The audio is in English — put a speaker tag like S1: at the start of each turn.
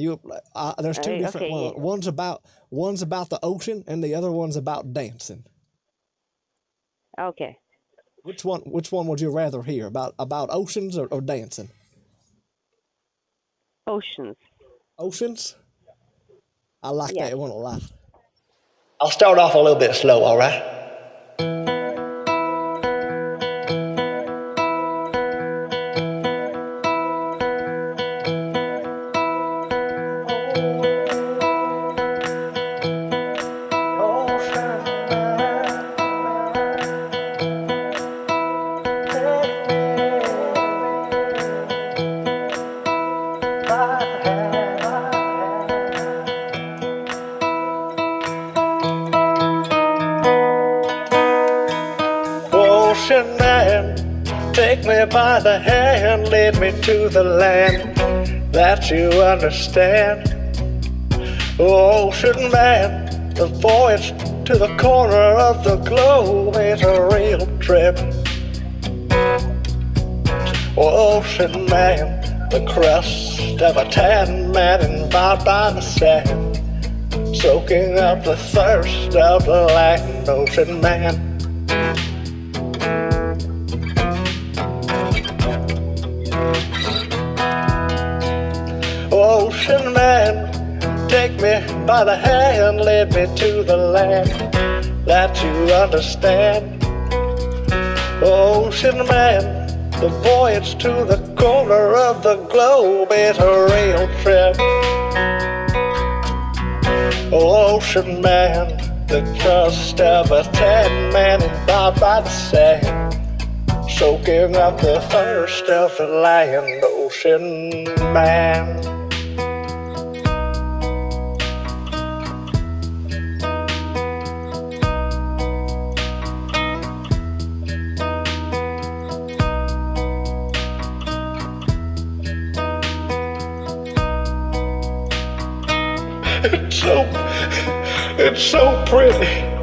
S1: You, uh, there's two
S2: Right,
S1: different
S2: okay,
S1: ones.
S2: yeah.
S1: One's about one's about the ocean, and the other one's about dancing.
S2: Okay.
S1: Which one? Which one would you rather hear about? About oceans or, or dancing?
S2: Oceans.
S1: Oceans. I like
S2: Yeah.
S1: that one a lot.
S3: I'll start off a little bit slow, all right? Ocean man, take me by the hand, lead me to the land that you understand. Oh, ocean man, the voyage to the corner of the globe is a real trip. Oh, ocean man, the crust of a tan man involved by the sand, soaking up the thirst of the land. Ocean man. Ocean man, take me by the hand, lead me to the land that you understand. Ocean man, the voyage to the corner of the globe is a real trip. Ocean man, the trust of a tan man involved by the sand, soaking up the thirst of the land. Ocean man. It's so, it's so pretty.